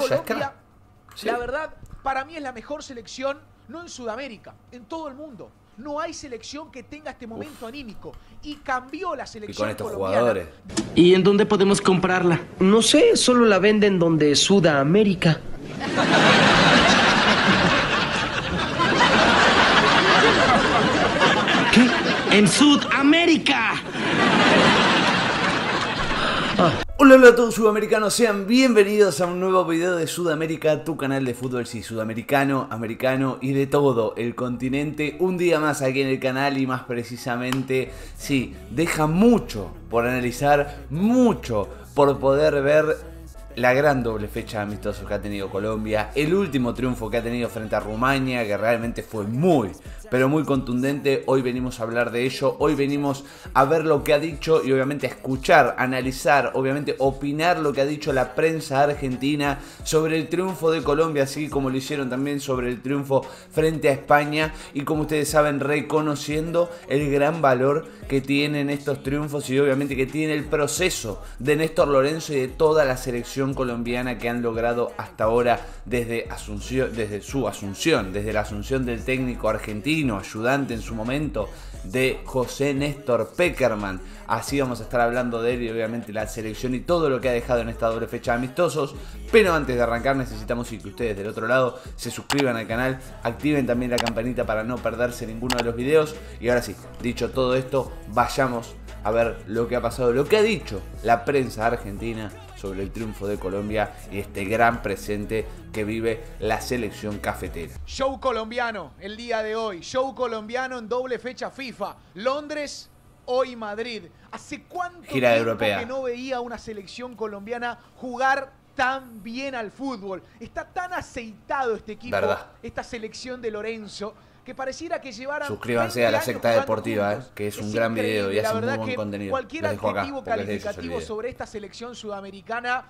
Joya, Colombia. Sí. la verdad, para mí es la mejor selección, no en Sudamérica, en todo el mundo. No hay selección que tenga este momento anímico. Y cambió la Y selección con estos colombiana. jugadores. ¿Y en dónde podemos comprarla? No sé, solo la venden donde Sudamérica. ¿Qué? ¡En Sudamérica! Hola, hola a todos sudamericanos, sean bienvenidos a un nuevo video de Sudamérica, tu canal de fútbol sí, sudamericano, americano y de todo el continente. Un día más aquí en el canal y más precisamente, sí, deja mucho por analizar, mucho por poder ver la gran doble fecha de amistosos que ha tenido Colombia, el último triunfo que ha tenido frente a Rumania, que realmente fue muy, pero muy contundente. Hoy venimos a hablar de ello, hoy venimos a ver lo que ha dicho y obviamente a escuchar, analizar, obviamente opinar lo que ha dicho la prensa argentina sobre el triunfo de Colombia, así como lo hicieron también sobre el triunfo frente a España y como ustedes saben, reconociendo el gran valor que tienen estos triunfos y obviamente que tiene el proceso de Néstor Lorenzo y de toda la selección colombiana que han logrado hasta ahora desde, Asunción, desde su asunción, desde la asunción del técnico argentino, ayudante en su momento de José Néstor Peckerman. Así vamos a estar hablando de él y obviamente la selección y todo lo que ha dejado en esta doble fecha de amistosos. Pero antes de arrancar necesitamos que ustedes del otro lado se suscriban al canal, activen también la campanita para no perderse ninguno de los videos. Y ahora sí, dicho todo esto, vayamos a ver lo que ha pasado, lo que ha dicho la prensa argentina sobre el triunfo de Colombia y este gran presente que vive la selección cafetera. Show colombiano el día de hoy. Show colombiano en doble fecha FIFA. Londres, hoy Madrid. ¿Hace cuánto Gira tiempo europea. que no veía una selección colombiana jugar tan bien al fútbol? Está tan aceitado este equipo, Verdad. esta selección de Lorenzo, que pareciera que llevaran. Suscríbanse 20 a la secta deportiva, eh, que es un gran video y hace muy buen que contenido. Cualquier acá, adjetivo calificativo sobre esta selección sudamericana,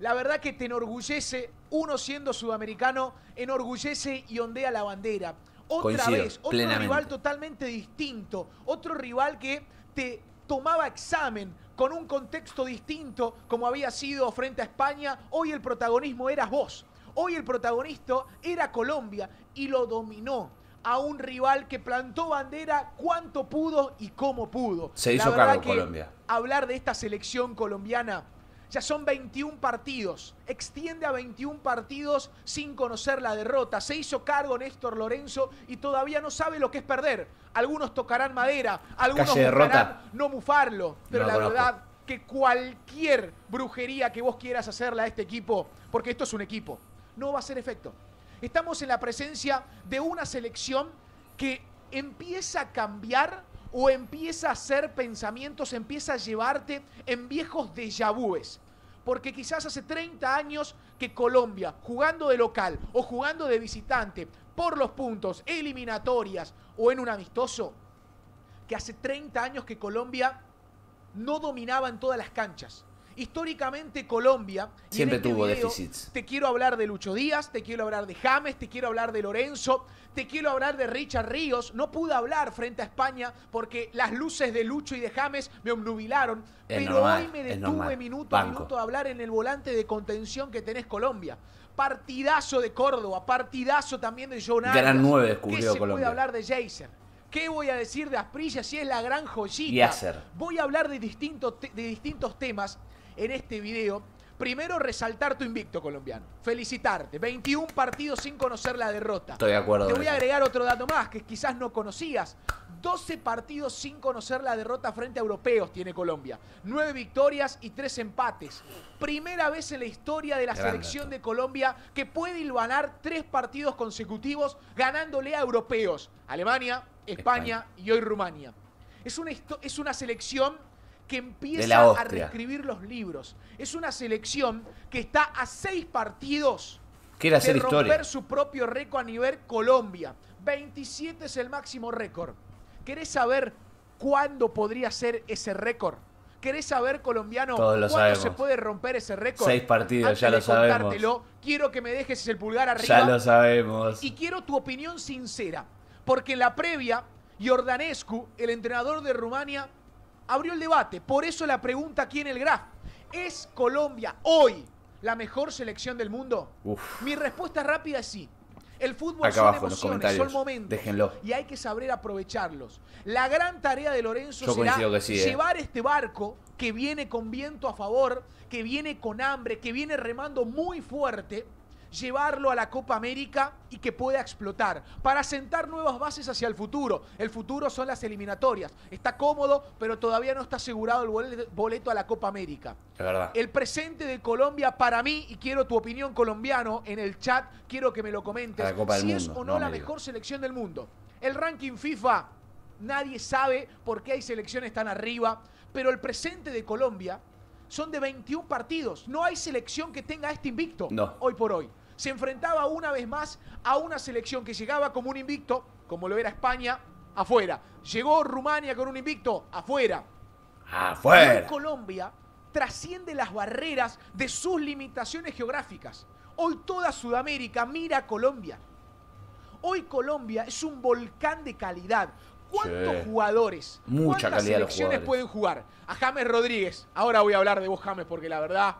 la verdad que te enorgullece, uno siendo sudamericano, enorgullece y ondea la bandera. Otra Coincido, vez, otro plenamente. rival totalmente distinto, otro rival que te tomaba examen con un contexto distinto como había sido frente a España, hoy el protagonismo eras vos. Hoy el protagonista era Colombia y lo dominó a un rival que plantó bandera cuanto pudo y cómo pudo. Se hizo cargo que Colombia. Hablar de esta selección colombiana ya son 21 partidos. Extiende a 21 partidos sin conocer la derrota. Se hizo cargo Néstor Lorenzo y todavía no sabe lo que es perder. Algunos tocarán madera, algunos buscarán no mufarlo. Pero No la la conozco. verdad que cualquier brujería que vos quieras hacerle a este equipo, porque esto es un equipo, no va a hacer efecto. Estamos en la presencia de una selección que empieza a cambiar o empieza a hacer pensamientos, empieza a llevarte en viejos déjà. Porque quizás hace 30 años que Colombia, jugando de local o jugando de visitante, por los puntos, eliminatorias o en un amistoso, que hace 30 años que Colombia no dominaba en todas las canchas. Históricamente Colombia Siempre este tuvo video déficits. Te quiero hablar de Lucho Díaz, te quiero hablar de James, te quiero hablar de Lorenzo, te quiero hablar de Richard Ríos. No pude hablar frente a España porque las luces de Lucho y de James me obnubilaron. Es pero normal, hoy me detuve minuto a minuto de hablar en el volante de contención que tenés Colombia. Partidazo de Córdoba, partidazo también de John Gran Arias. nueve ¿Qué descubrió se puede Colombia? hablar de Jason? ¿Qué voy a decir de Asprilla si es la gran joyita? Yasser. Voy a hablar de distintos, te- de distintos temas en este video. Primero, resaltar tu invicto colombiano. Felicitarte. 21 partidos sin conocer la derrota. Estoy de acuerdo Te voy a agregar otro dato más que quizás no conocías. 12 partidos sin conocer la derrota frente a europeos tiene Colombia. 9 victorias y 3 empates. Primera vez en la historia de la Gran selección dato. de Colombia que puede hilvanar 3 partidos consecutivos ganándole a europeos. Alemania, España, y hoy Rumania. Es una, histo- es una selección que empieza a reescribir los libros. Es una selección que está a 6 partidos Quiere hacer de romper historia. su propio récord a nivel Colombia. 27 es el máximo récord. ¿Querés saber cuándo podría ser ese récord? ¿Querés saber, colombiano, cuándo sabemos. se puede romper ese récord? Seis partidos, Antes ya lo sabemos. quiero que me dejes el pulgar arriba. Ya lo sabemos. Y quiero tu opinión sincera, porque en la previa, Jordanescu, el entrenador de Rumania, abrió el debate. Por eso la pregunta aquí en el graph. ¿Es Colombia hoy la mejor selección del mundo? Uf. Mi respuesta rápida es sí. El fútbol Acá son abajo emociones, son momentos. Déjenlo. Y hay que saber aprovecharlos. La gran tarea de Lorenzo Yo será ¿eh? llevar este barco que viene con viento a favor, que viene con hambre, que viene remando muy fuerte, llevarlo a la Copa América y que pueda explotar para sentar nuevas bases hacia el futuro. El futuro son las eliminatorias. Está cómodo, pero todavía no está asegurado el bolet- boleto a la Copa América. Es verdad. El presente de Colombia para mí, y quiero tu opinión colombiano en el chat, quiero que me lo comentes, la Copa del si es Mundo, o no, no la me mejor selección del mundo. El ranking FIFA, nadie sabe por qué hay selecciones tan arriba, pero el presente de Colombia son de 21 partidos. No hay selección que tenga este invicto No. hoy por hoy. Se enfrentaba una vez más a una selección que llegaba como un invicto, como lo era España, afuera. Llegó Rumania con un invicto, afuera. Y hoy ¡Afuera! Colombia trasciende las barreras de sus limitaciones geográficas. Hoy toda Sudamérica mira a Colombia. Hoy Colombia es un volcán de calidad. ¿Cuántos Sí. jugadores, Mucha cuántas calidad de los selecciones jugadores. pueden jugar? A James Rodríguez. Ahora voy a hablar de vos, James, porque la verdad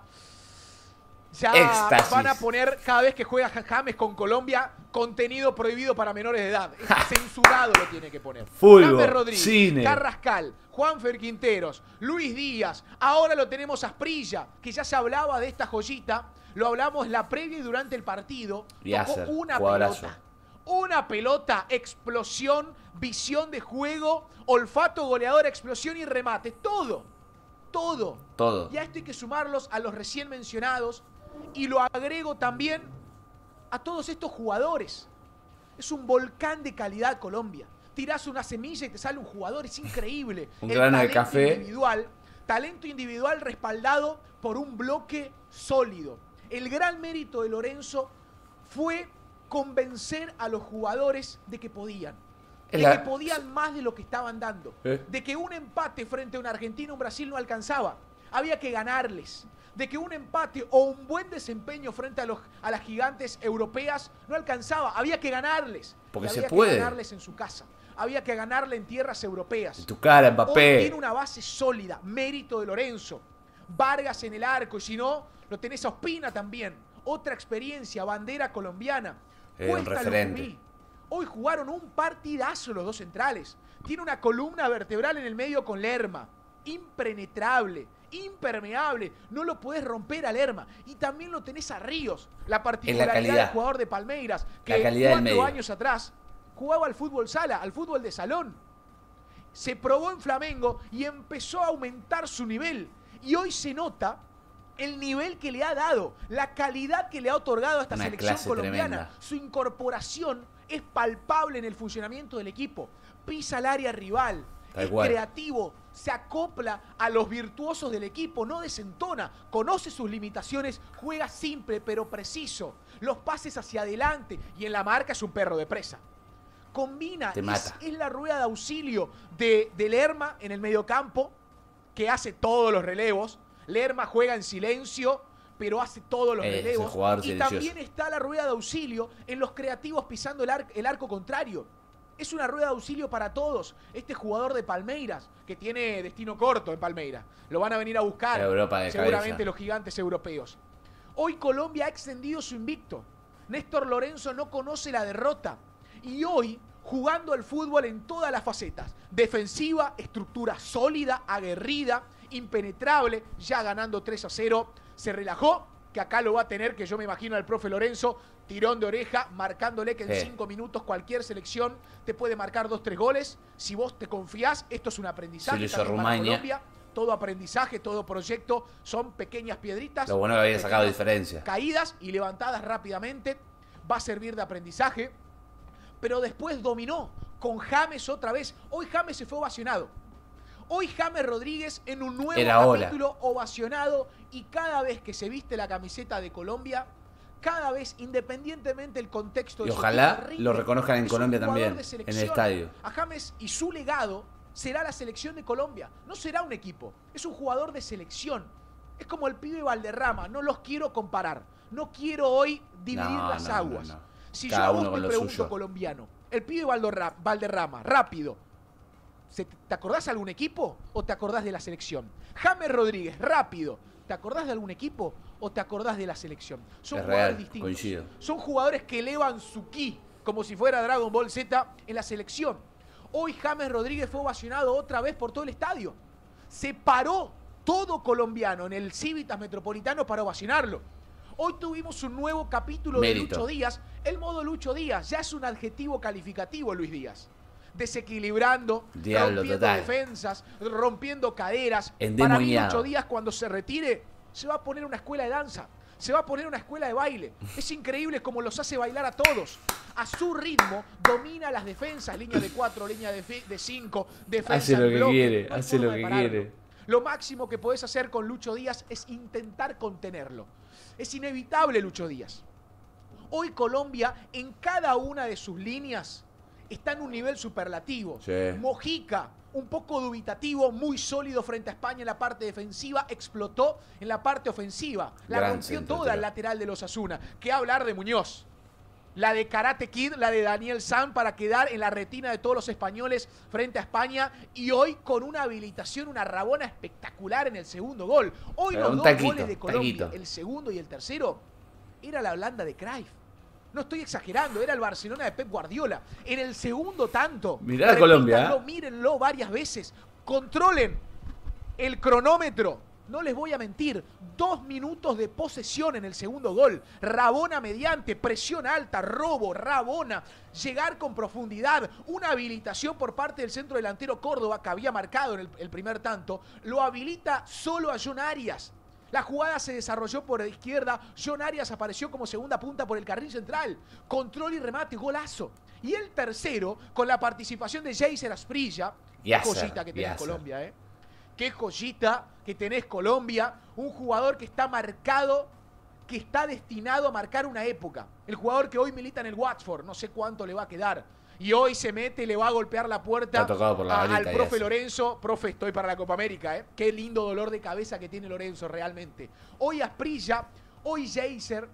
ya Éxtasis. van a poner cada vez que juega James con Colombia contenido prohibido para menores de edad. Es censurado lo tiene que poner. James Rodríguez, cine. Carrascal, Juanfer Quinteros, Luis Díaz. Ahora lo tenemos a Asprilla, que ya se hablaba de esta joyita. Lo hablamos la previa y durante el partido. Y Tocó una pelota. Una pelota, explosión, visión de juego, olfato goleador, explosión y remate. Todo. Todo. Todo. Y a esto hay que sumarlos a los recién mencionados. Y lo agrego también a todos estos jugadores. Es un volcán de calidad Colombia. Tirás una semilla y te sale un jugador, es increíble. Un El grano de talento café. Individual, talento individual respaldado por un bloque sólido. El gran mérito de Lorenzo fue convencer a los jugadores de que podían. De la- que podían más de lo que estaban dando. ¿Eh? De que un empate frente a un Argentina o un Brasil no alcanzaba. Había que ganarles. De que un empate o un buen desempeño frente a, los, a las gigantes europeas no alcanzaba. Había que ganarles. Porque se había puede. que ganarles en su casa. Había que ganarle en tierras europeas. En tu cara, Hoy Mbappé. tiene una base sólida, mérito de Lorenzo. Vargas en el arco, y si no, lo tenés a Ospina también. Otra experiencia, bandera colombiana. Eh, un referente. Hoy jugaron un partidazo los dos centrales. Tiene una columna vertebral en el medio con Lerma. Impenetrable, impermeable. No lo podés romper a Lerma. Y también lo tenés a Ríos. La particularidad del jugador de Palmeiras, que cuatro años atrás jugaba al fútbol sala, al fútbol de salón se probó en Flamengo y empezó a aumentar su nivel. Y hoy se nota el nivel que le ha dado, la calidad que le ha otorgado a esta Una selección colombiana. tremenda. Su incorporación es palpable en el funcionamiento del equipo. Pisa el área rival, es creativo, se acopla a los virtuosos del equipo, no desentona, conoce sus limitaciones, juega simple pero preciso, los pases hacia adelante y en la marca es un perro de presa combina, Te es, mata. es la rueda de auxilio de, de Lerma en el mediocampo, que hace todos los relevos. Lerma juega en silencio, pero hace todos los Eh, relevos. Y también está la rueda de auxilio en los creativos pisando el, ar- el arco contrario. Es una rueda de auxilio para todos. Este jugador de Palmeiras, que tiene destino corto en Palmeiras, lo van a venir a buscar. Europa de seguramente cabeza. los gigantes europeos. Hoy Colombia ha extendido su invicto. Néstor Lorenzo no conoce la derrota. Y hoy, jugando al fútbol en todas las facetas, defensiva, estructura sólida, aguerrida, impenetrable, ya ganando 3 a 0, se relajó, que acá lo va a tener, que yo me imagino al profe Lorenzo, tirón de oreja, marcándole que en Sí. 5 minutos cualquier selección te puede marcar 2-3 goles. Si vos te confías, esto es un aprendizaje para. Colombia. Todo aprendizaje, todo proyecto, son pequeñas piedritas. Lo bueno que había sacado diferencia. Caídas y levantadas rápidamente. Va a servir de aprendizaje. Pero después dominó con James otra vez. Hoy James se fue ovacionado. Hoy James Rodríguez en un nuevo Era hora. capítulo ovacionado y cada vez que se viste la camiseta de Colombia, cada vez independientemente del contexto de Y ojalá lo reconozcan en Colombia también, en el estadio. A James y su legado será la selección de Colombia. No será un equipo, es un jugador de selección. Es como el pibe Valderrama, no los quiero comparar. No quiero hoy dividir No, las no, aguas. no. Si Cada yo a vos te pregunto, suyo. colombiano, el pibe Valderra- Valderrama, rápido, ¿se- ¿te acordás de algún equipo o te acordás de la selección? James Rodríguez, rápido, ¿Te acordás de algún equipo o te acordás de la selección? Son Es jugadores real, distintos. coincido. Son jugadores que elevan su ki, como si fuera Dragon Ball Z en la selección. Hoy James Rodríguez fue ovacionado otra vez por todo el estadio. Se paró todo colombiano en el Civitas Metropolitano para ovacionarlo. Hoy tuvimos un nuevo capítulo de Mérito. Lucho Díaz. El modo Lucho Díaz ya es un adjetivo calificativo, Luis Díaz. Desequilibrando, Diablo rompiendo total. defensas, rompiendo caderas. Para mí. Lucho Díaz cuando se retire se va a poner una escuela de danza. Se va a poner una escuela de baile. Es increíble cómo los hace bailar a todos. A su ritmo, domina las defensas, línea de cuatro, línea de, fi- de cinco, defensa Hace lo que bloque. quiere, No hace lo que quiere. Lo máximo que podés hacer con Lucho Díaz es intentar contenerlo. Es inevitable Lucho Díaz. Hoy Colombia, en cada una de sus líneas, está en un nivel superlativo. Sí. Mojica, un poco dubitativo, muy sólido frente a España en la parte defensiva, explotó en la parte ofensiva. La rompió toda el lateral de los Asuna. ¿Qué hablar de Muñoz? La de Karate Kid, la de Daniel San para quedar en la retina de todos los españoles frente a España y hoy con una habilitación, una rabona espectacular en el segundo gol. Hoy Pero los dos taquito, goles de Colombia, taquito. el segundo y el tercero, era la Holanda de Cruyff. No estoy exagerando, era el Barcelona de Pep Guardiola. En el segundo tanto, Mirá a Colombia, ¿eh? mírenlo varias veces, controlen el cronómetro. No les voy a mentir, dos minutos de posesión en el segundo gol. Rabona mediante, presión alta, robo, Rabona, llegar con profundidad, una habilitación por parte del centro delantero Córdoba que había marcado en el, el primer tanto, lo habilita solo a John Arias. La jugada se desarrolló por la izquierda, John Arias apareció como segunda punta por el carril central, control y remate, golazo. Y el tercero, con la participación de Jaser Asprilla, Yasser, joyita que Yasser. Colombia, ¿eh? Qué joyita que tenés Colombia, un jugador que está marcado, que está destinado a marcar una época. El jugador que hoy milita en el Watford, no sé cuánto le va a quedar. Y hoy se mete y le va a golpear la puerta la a- al profe. Lorenzo. Profe, estoy para la Copa América, ¿eh? Qué lindo dolor de cabeza que tiene Lorenzo realmente. Hoy Asprilla, hoy Jaser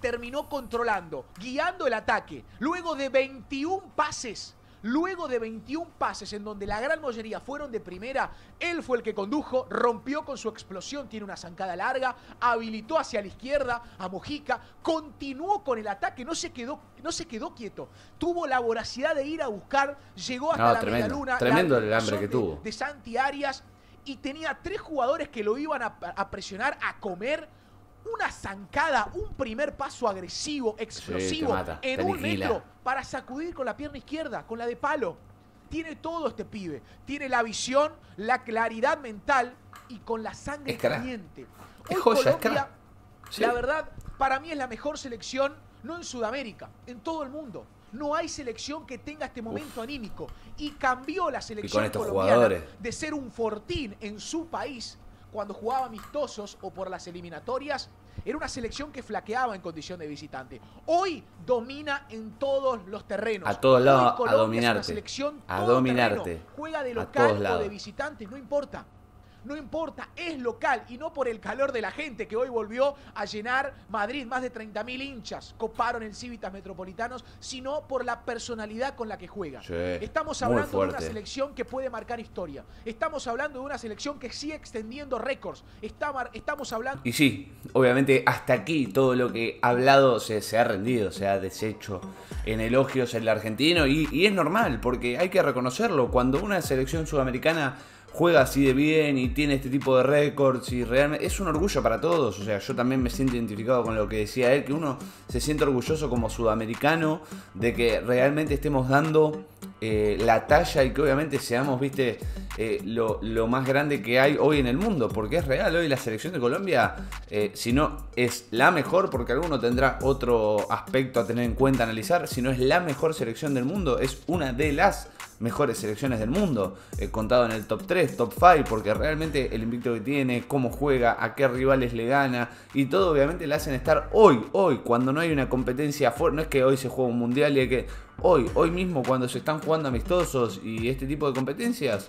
terminó controlando, guiando el ataque. Luego de 21 pases, luego de 21 pases en donde la gran mayoría fueron de primera, él fue el que condujo, rompió con su explosión, tiene una zancada larga, habilitó hacia la izquierda a Mojica, continuó con el ataque, no se quedó, no se quedó quieto. Tuvo la voracidad de ir a buscar, llegó hasta No, la tremendo, medialuna, tremendo la el hambre que de- tuvo. de Santi Arias y tenía tres jugadores que lo iban a, a presionar, a comer. Una zancada, un primer paso agresivo, explosivo, en te un metro para sacudir con la pierna izquierda, con la de palo. Tiene todo este pibe. Tiene la visión, la claridad mental y con la sangre caliente. Es Hoy joya, Colombia. Sí. la verdad, para mí es la mejor selección, no en Sudamérica, en todo el mundo. No hay selección que tenga este momento anímico. Y cambió la selección estos colombiana jugadores. de ser un fortín en su país cuando jugaba amistosos o por las eliminatorias, era una selección que flaqueaba en condición de visitante. Hoy domina en todos los terrenos. A todos lados, a Colombia es una dominarte. selección A dominarte. Juega de local o de visitante, no importa. No importa, es local y no por el calor de la gente que hoy volvió a llenar Madrid, más de 30.000 hinchas coparon el Civitas Metropolitanos, sino por la personalidad con la que juega. Sí, Estamos hablando de una selección que puede marcar historia. Estamos hablando de una selección que sigue extendiendo récords. Estamos hablando Y sí, obviamente hasta aquí todo lo que ha hablado se, se ha rendido, se ha deshecho en elogios el argentino y, y es normal porque hay que reconocerlo. Cuando una selección sudamericana juega así de bien y tiene este tipo de récords y realmente es un orgullo para todos. O sea, yo también me siento identificado con lo que decía él, que uno se siente orgulloso como sudamericano de que realmente estemos dando eh, la talla y que obviamente seamos, viste, eh, lo, más grande que hay hoy en el mundo, porque es real, hoy la selección de Colombia, eh, si no es la mejor, porque alguno tendrá otro aspecto a tener en cuenta, analizar, si no es la mejor selección del mundo, es una de las mejores selecciones del mundo, eh, contado en el top 3, top 5, porque realmente el invicto que tiene, cómo juega, a qué rivales le gana, y todo obviamente le hacen estar hoy, hoy, cuando no hay una competencia no es que hoy se juega un mundial y hay que... Hoy, hoy mismo cuando se están jugando amistosos y este tipo de competencias,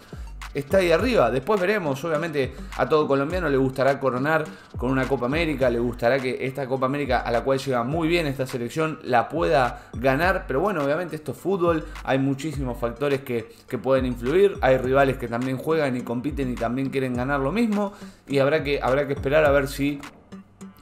está ahí arriba. Después veremos, obviamente a todo colombiano le gustará coronar con una Copa América, le gustará que esta Copa América a la cual llega muy bien esta selección la pueda ganar, pero bueno, obviamente esto es fútbol, hay muchísimos factores que, que pueden influir, hay rivales que también juegan y compiten y también quieren ganar lo mismo y habrá que, habrá que esperar a ver si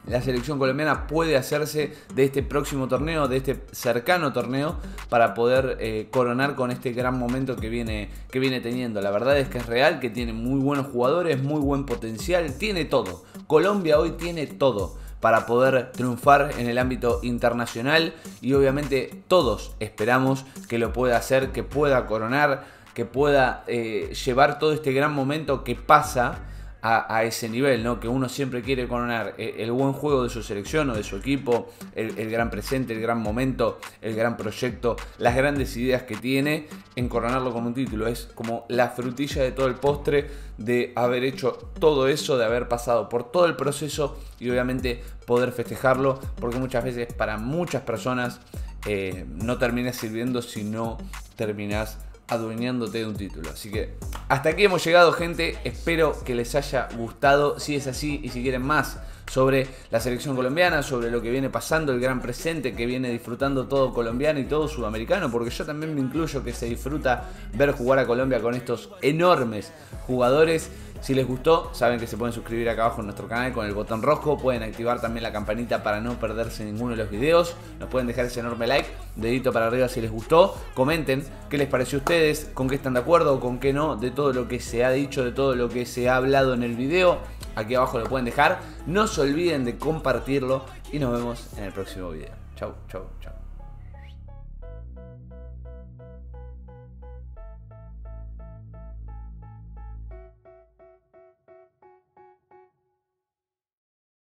la selección colombiana puede hacerse de este próximo torneo, de este cercano torneo, para poder eh, coronar con este gran momento que viene, que viene teniendo. La verdad es que es real, que tiene muy buenos jugadores, muy buen potencial, tiene todo. Colombia hoy tiene todo para poder triunfar en el ámbito internacional y obviamente todos esperamos que lo pueda hacer, que pueda coronar, que pueda eh, llevar todo este gran momento que pasa a, ese nivel, ¿no? Que uno siempre quiere coronar eh, el, buen juego de su selección o de su equipo, el, gran presente, el gran momento, el gran proyecto, las grandes ideas que tiene en coronarlo con un título. Es como la frutilla de todo el postre de haber hecho todo eso, de haber pasado por todo el proceso y obviamente poder festejarlo, porque muchas veces para muchas personas eh, no terminas sirviendo si no terminas adueñándote de un título. Así que hasta aquí hemos llegado, gente. Espero que les haya gustado. Si es así y si quieren más sobre la selección colombiana, sobre lo que viene pasando, el gran presente que viene disfrutando todo colombiano y todo sudamericano, porque yo también me incluyo que se disfruta ver jugar a Colombia con estos enormes jugadores. Si les gustó, saben que se pueden suscribir acá abajo en nuestro canal con el botón rojo. Pueden activar también la campanita para no perderse ninguno de los videos. Nos pueden dejar ese enorme like, dedito para arriba si les gustó. Comenten qué les pareció a ustedes, con qué están de acuerdo o con qué no, de todo lo que se ha dicho, de todo lo que se ha hablado en el video. Aquí abajo lo pueden dejar. No se olviden de compartirlo y nos vemos en el próximo video. Chau, chau, chau.